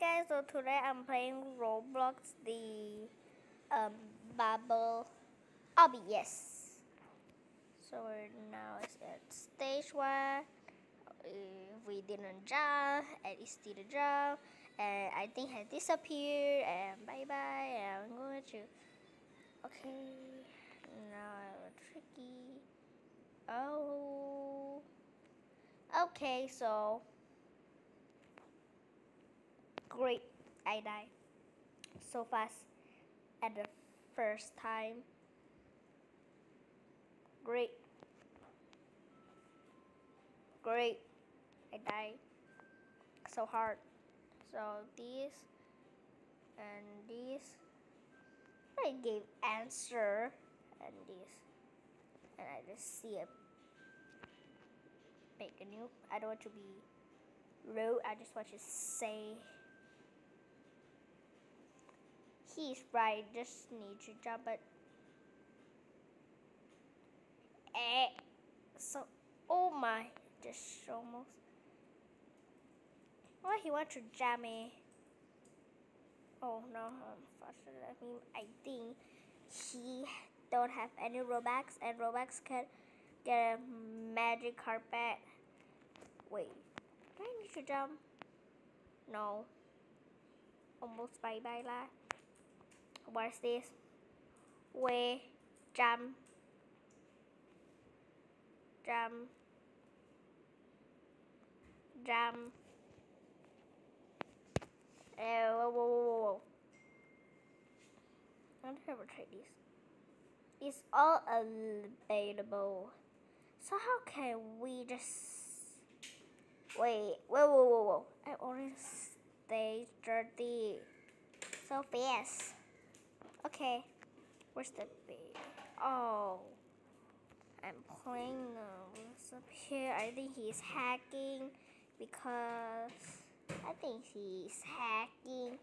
Guys, so today I'm playing Roblox, the um, bubble obby, yes. So we're now at stage one. Uh, we didn't jump, and it's still a jump, and I think has disappeared, and bye bye, and I'm going to. Okay, now I a tricky. Oh. Okay, so great. I died so fast at the first time. Great. Great. I died so hard. So this and this. I gave answer and this. And I just see it make a new. I don't want to be rude. I just want to say he's right. Just need to jump it. Eh. So, oh my, just almost. Why he want to jam me? Oh no, faster than him. I think he don't have any Robux and Robux can get a magic carpet. Wait, do I need to jump? No. Almost bye bye lah. What's this? Where? Jump. Jump. Jump. Uh, whoa, whoa, whoa, whoa. I'll never try this. It's all available. So how can we just wait? Whoa, whoa, whoa, whoa! I already stay thirty. So fast. Okay, where's the bee? Oh, I'm playing. What's up here? I think he's hacking because I think he's hacking.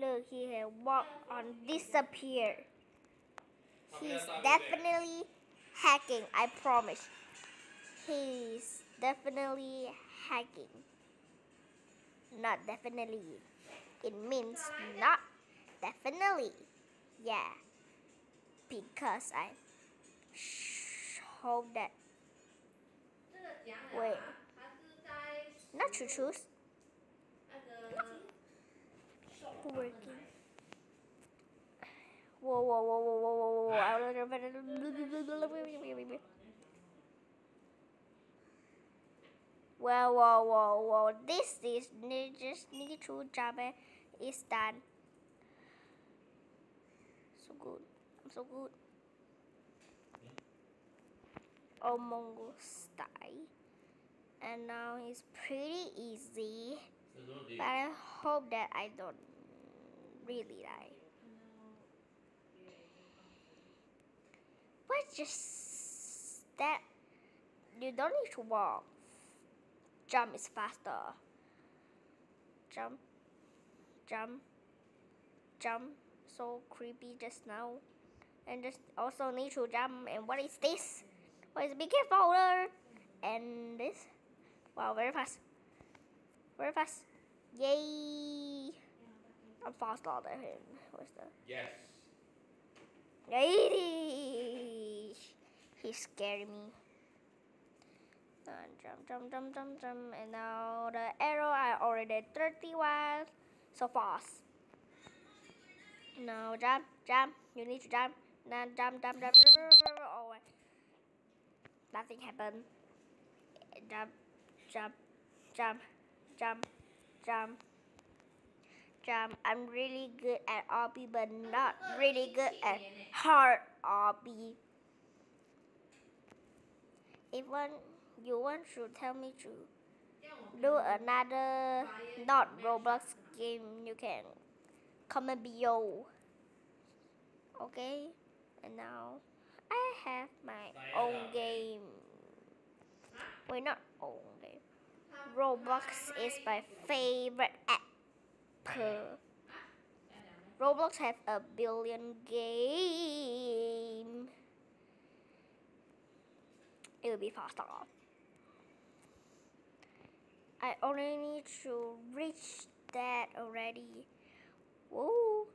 Look, he has walk on disappear. He's definitely hacking, I promise. He's definitely hacking. Not definitely. It means not definitely. Yeah. Because I show that. Wait. Not to choose. Working. Whoa, whoa, whoa, whoa, whoa, whoa, whoa. Whoa, whoa, whoa, whoa. This is just need to jump is done. So good. I'm so good. Oh, Mongoose die. And now it's pretty easy. But I hope that I don't really die. But just that you don't need to walk. Jump is faster. Jump, jump, jump. So creepy just now. And just also need to jump. And what is this? What is be careful And this. Wow, very fast. Very fast. Yay! I'm faster than him. What's that? Yes. Yay! He scared me. And jump, jump, jump, jump, jump. And now the arrow I already 31. So fast. Now jump, jump. You need to jump. Now jump, jump, jump. Oh, nothing happened. Jump, jump, jump, jump, jump jump. I'm really good at obby, but not really good at hard obby. If one, you want to tell me to do another not Roblox game, you can comment below. Okay, and now I have my own game. Wait, not own game. Roblox is my favorite app Roblox have a billion game. It will be faster. I only need to reach that already. Whoa.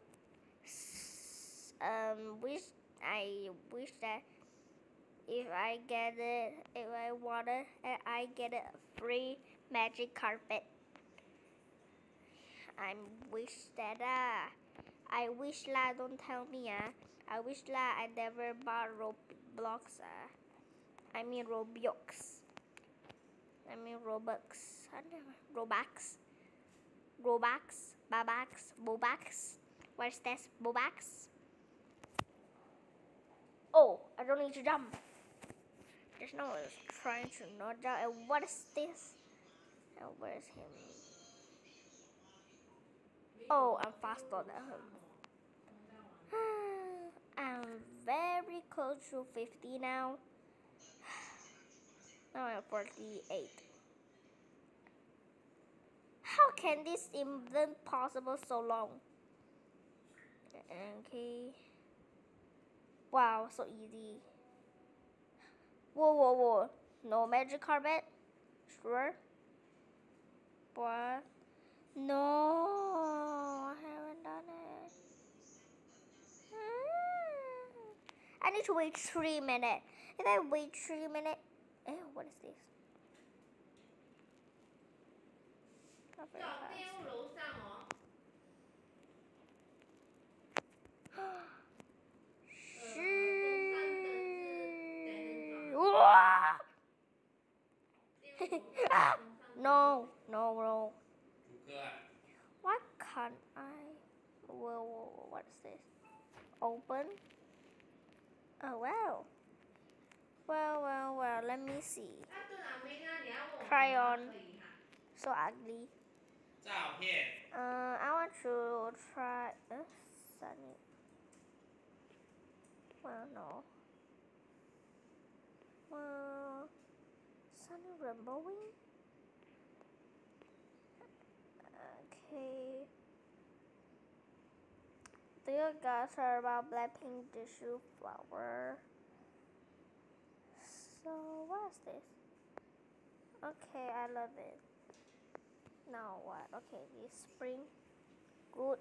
Um, wish I wish that if I get it, if I want it, I get a free magic carpet. I wish that uh, I wish la don't tell me uh, I wish la I never bought Roblox uh, I mean Roblox. I mean Robux. I never Robux. Robux. Babax. Bobax. Where's this? Bobax. Oh, I don't need to jump. There's no was trying to not jump. And what is this? Oh, and where's him? Oh, I'm faster than him. I'm very close to 50 now. Now I'm 48. Can this even possible so long? Okay. Wow, so easy. Whoa, whoa, whoa. No magic carpet? Sure. What? No, I haven't done it. Hmm. I need to wait three minutes. If I wait three minutes, eh, what is this? Not very 找 fast. 店务楼上哦，呃，中山灯是 Shh. Wah! 店务楼 Ah, 中山灯 No, no, no. 主歌啊， Why can't I? Whoa, whoa, whoa, what is this? Open? Oh, well. Well, well, well, let me see. 那对了，没呢，你要问我 Try 吗 on 可以哈。 So ugly. 照片，Uh, I want to try. Uh, sunny. Well, no. Well, sunny rainbowing. Okay. Do you guys heard about Blackpink tissue flower? So what is this? Okay, I love it now what? Okay this spring. Good.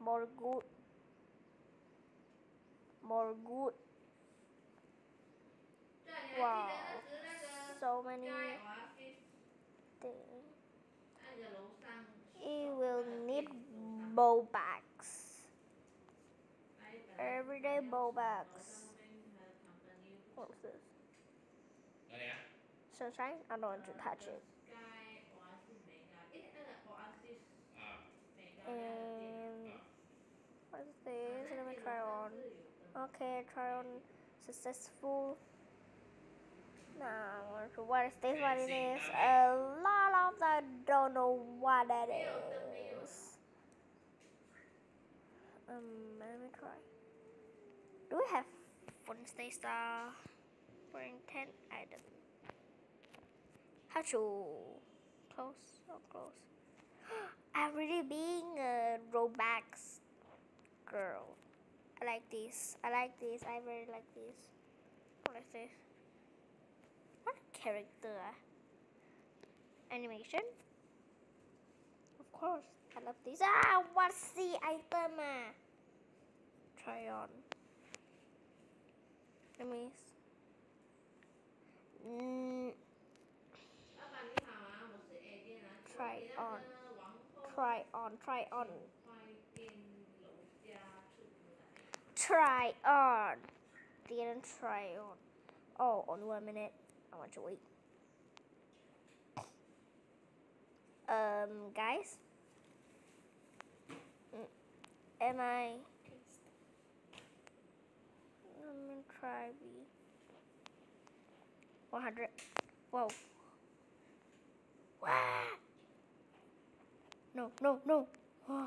More good. More good. Wow. So many things. It will need bow bags. Everyday bow bags. sunshine, I don't want to touch it. And what is this? Let me try on. Okay, try on successful. Now, what is this? What it is? A lot of that don't know what that is. Um, let me try. Do we have Wednesday star? Burning 10 items? How to close? Oh, close. I'm really being a Roblox girl. I like this. I like this. I really like this. I like this? What character? Animation? Of course. I love this. Ah, what's the item? ah? Try on. Let me. Mm, try on. Try on try on. Try on. Didn't try on. Oh on one minute. I want to wait. Um guys? Mm, am I? I'm gonna try B 100 whoa. Wow no, no, no. Oh.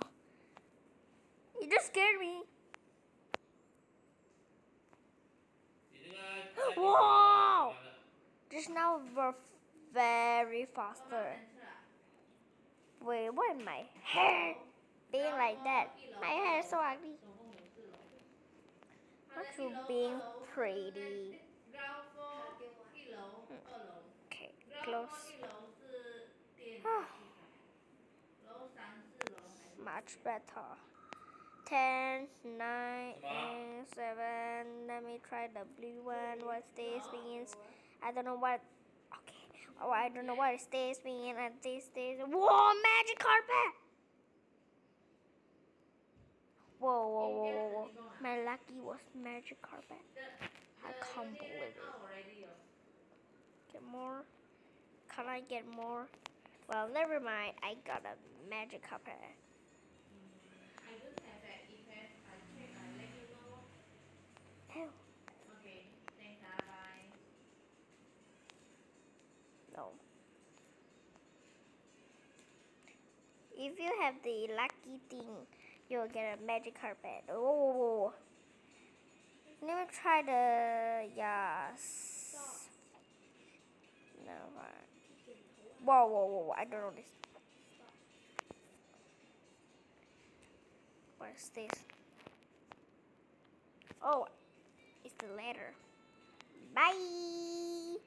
You just scared me. Wow! Just now we're very faster. Wait, why my hair being like that? My hair is so ugly. Aren't you being pretty? Okay, close. Oh. Much better. Ten, nine, Come on. eight, seven. Let me try the blue one. What this means? I don't know what. Okay. Oh, I don't know what this means. And this, this. Whoa, magic carpet! Whoa, whoa, whoa, whoa, whoa. My lucky was magic carpet. I can't believe it. Get more? Can I get more? Well, never mind. I got a magic carpet. If you have the lucky thing, you'll get a magic carpet. Oh. Let me try the yes. No. uh, Whoa, whoa, whoa! I don't know this. What is this? Oh, it's the letter. Bye.